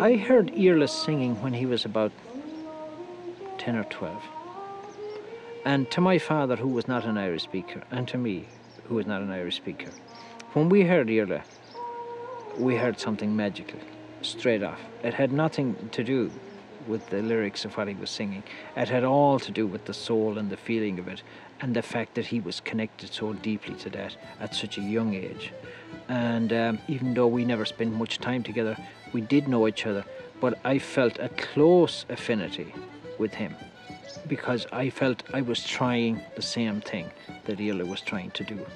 I heard Iarla's singing when he was about 10 or 12. And to my father, who was not an Irish speaker, and to me, who was not an Irish speaker, when we heard Iarla, we heard something magical, straight off. It had nothing to do with the lyrics of what he was singing. It had all to do with the soul and the feeling of it, and the fact that he was connected so deeply to that at such a young age. And um, even though we never spent much time together, we did know each other, but I felt a close affinity with him because I felt I was trying the same thing that Iarla was trying to do.